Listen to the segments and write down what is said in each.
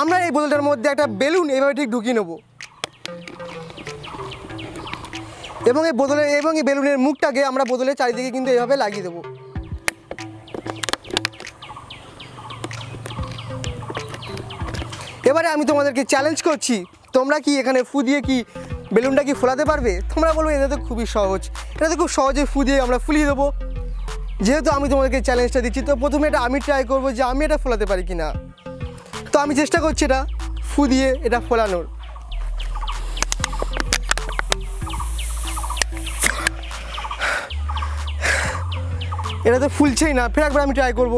আমরা এই বোতলটার মধ্যে একটা বেলুন এইভাবে ঠিক ঢুকিয়ে নেব। এবং এই বোতলের এবং এই বেলুনের মুখটাকে আমরা বোতলের চারিদিকে কিন্তু এভাবে লাগিয়ে দেবো। এবারে আমি তোমাদেরকে চ্যালেঞ্জ করছি, তোমরা কি এখানে ফু দিয়ে কি বেলুনটা কি ফোলাতে পারবে? তোমরা বলবে এটা তো খুবই সহজ। এটা তো খুব সহজে ফু দিয়ে আমরা ফুলিয়ে দেবো। যেহেতু আমি তোমাদেরকে চ্যালেঞ্জটা দিচ্ছি, তো প্রথমে এটা আমি ট্রাই করব যে আমি এটা ফোলাতে পারি কি না তো আমি চেষ্টা করছি এটা ফু দিয়ে এটা ফোলানোর। এটা তো ফুলছেই না, ফের একবার আমি ট্রাই করব।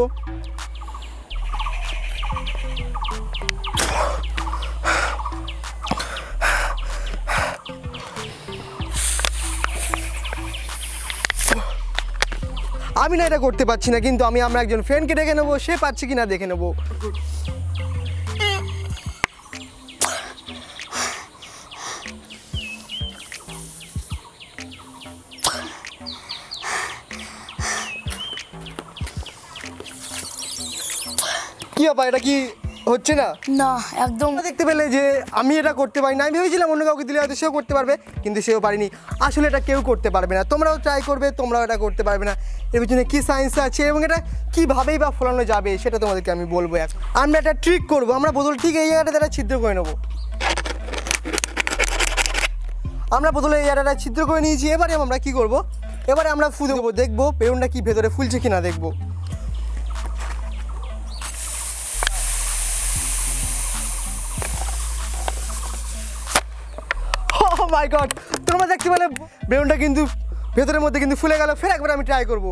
আমি না এটা করতে পারছি না, কিন্তু আমি আমরা একজন ফ্রেন্ডকে ডেকে নেব, সে পাচ্ছে কি না দেখে নেব। কি ব্যাপার এটা কি হচ্ছে না? না একদম দেখতে পেলে যে আমি এটা করতে পারি না। আমি ভেবেছিলাম অন্য কাউকে দিলে হয়তো সেও করতে পারবে কিন্তু সেও পারিনি। আসলে এটা কেউ করতে পারবে না। তোমরাও ট্রাই করবে তোমরাও এটা করতে পারবে না। এর পিছনে কী সায়েন্স আছে এবং এটা কীভাবেই বা ফলানো যাবে সেটা তোমাদেরকে আমি বলব এক আমরা একটা ট্রিক করব। আমরা বোতল ঠিক এই জায়গাটা একটা ছিদ্র করে নেব। আমরা বোতলে এই জায়গাটা ছিদ্র করে নিয়েছি। এবারে আমরা কি করব? এবারে আমরা ফু দেবো দেখব বেলুনটা কি ভেতরে ফুলছে কিনা দেখব। মাই গড তোমরা দেখতে পেলে, বেলুনটা কিন্তু ভেতরের মধ্যে কিন্তু ফুলে গেল, ফের একবার আমি ট্রাই করব।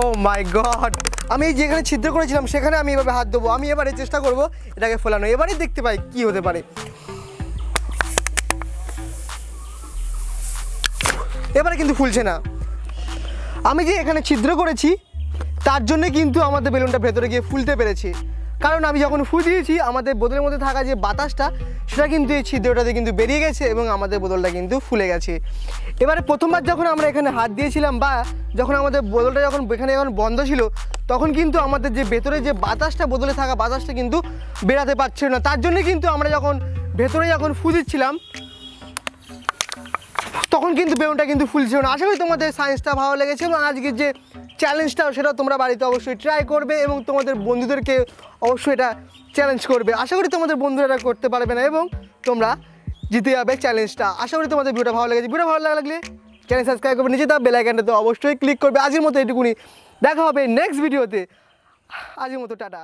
ও মাই গড আমি যেখানে ছিদ্র করেছিলাম, সেখানে আমি এভাবে হাত দেবো আমি এবারে চেষ্টা করব এটাকে ফোলানো এবারেই দেখতে পাই কি হতে পারে। এবারে কিন্তু ফুলছে না। আমি যে এখানে ছিদ্র করেছি তার জন্য কিন্তু আমাদের বেলুনটা ভেতরে গিয়ে ফুলতে পেরেছে। কারণ আমি যখন ফু দিয়েছি, আমাদের বোতলের মধ্যে থাকা যে বাতাসটা, সেটা কিন্তু এই ছিদ্রটাতে কিন্তু বেরিয়ে গেছে এবং আমাদের বোতলটা কিন্তু ফুলে গেছে। এবারে প্রথমবার যখন আমরা এখানে হাত দিয়েছিলাম বা যখন আমাদের বোতলটা যখন এখানে যখন বন্ধ ছিল, তখন কিন্তু আমাদের যে ভেতরে যে বাতাসটা, বোতলে থাকা বাতাসটা কিন্তু বেরাতে পারছিল না। তার জন্য কিন্তু আমরা যখন ভেতরে যখন ফু দিচ্ছিলাম, তখন কিন্তু বেলুনটা কিন্তু ফুলছিল না। আশা করি তোমাদের সায়েন্সটা ভালো লেগেছে এবং আজকের যে চ্যালেঞ্জটাও সেটা তোমরা বাড়িতে অবশ্যই ট্রাই করবে এবং তোমাদের বন্ধুদেরকে অবশ্যই এটা চ্যালেঞ্জ করবে। আশা করি তোমাদের বন্ধুরা এটা করতে পারবে না এবং তোমরা জিতে যাবে চ্যালেঞ্জটা আশা করি তোমাদের ভিডিওটা ভালো লেগেছে। ভিডিও ভালো লাগলে চ্যানেল সাবস্ক্রাইব করবে নিজে তার বেলাইকানটা তো অবশ্যই ক্লিক করবে। আজের মতো এটুকুনি দেখা হবে নেক্সট ভিডিওতে আজের মতো টাটা।